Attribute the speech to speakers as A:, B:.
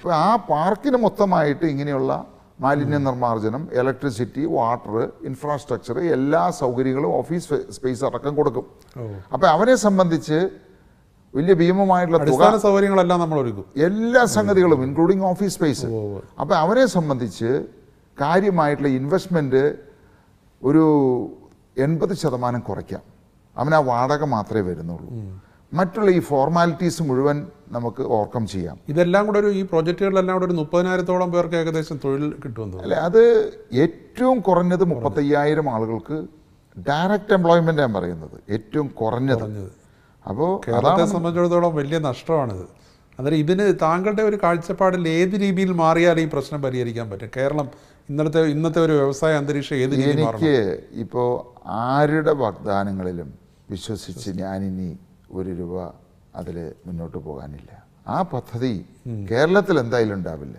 A: അപ്പോൾ ആ പാർക്കിന് മൊത്തമായിട്ട് ഇങ്ങനെയുള്ള മാലിന്യ നിർമ്മാർജനം ഇലക്ട്രിസിറ്റി വാട്ടർ ഇൻഫ്രാസ്ട്രക്ചർ എല്ലാ സൗകര്യങ്ങളും ഓഫീസ് സ്പേസ് അടക്കം കൊടുക്കും. അപ്പോൾ അവരെ സംബന്ധിച്ച് വലിയ ഭീമമായിട്ടുള്ള തുക
B: സൗകര്യങ്ങളെല്ലാം നമ്മൾ ഒരുക്കും.
A: എല്ലാ സംഗതികളും ഇൻക്ലൂഡിങ് ഓഫീസ് സ്പേസ്. അപ്പോൾ അവരെ സംബന്ധിച്ച് കാര്യമായിട്ടുള്ള ഇൻവെസ്റ്റ്മെന്റ് ഒരു എൺപത് ശതമാനം കുറയ്ക്കാം. അവന് ആ വാടക മാത്രമേ വരുന്നുള്ളൂ. മറ്റുള്ള ഈ ഫോർമാലിറ്റീസ് മുഴുവൻ നമുക്ക് ഓവർകം ചെയ്യാം.
B: ഇതെല്ലാം കൂടെ ഒരു ഈ പ്രോജക്റ്റുകളിലെല്ലാം കൂടെ ഒരു മുപ്പതിനായിരത്തോളം പേർക്ക് ഏകദേശം തൊഴിൽ കിട്ടുമെന്ന്
A: അല്ലെ അത് ഏറ്റവും കുറഞ്ഞത് മുപ്പത്തയ്യായിരം ആളുകൾക്ക് ഡയറക്റ്റ് എംപ്ലോയ്മെന്റ് ഞാൻ പറയുന്നത്. ഏറ്റവും കുറഞ്ഞത്. അപ്പോൾ
B: കേരളത്തെ സംബന്ധിച്ചിടത്തോളം വലിയ നഷ്ടമാണിത് അന്നേരം ഇതിന് താങ്കളുടെ ഒരു കാഴ്ചപ്പാടിൽ ഏത് രീതിയിൽ മാറിയാൽ ഈ പ്രശ്നം പരിഹരിക്കാൻ പറ്റും? കേരളം ഇന്നത്തെ ഇന്നത്തെ ഒരു വ്യവസായ അന്തരീക്ഷം ഏത് രീതിയിൽ
A: എനിക്ക് ഇപ്പോൾ ആരുടെ വാഗ്ദാനങ്ങളിലും വിശ്വസിച്ച്. ഞാനിനി ഒരു രൂപ അതിൽ മുന്നോട്ട് പോകാനില്ല. ആ പദ്ധതി കേരളത്തിൽ എന്തായാലും ഉണ്ടാവില്ല.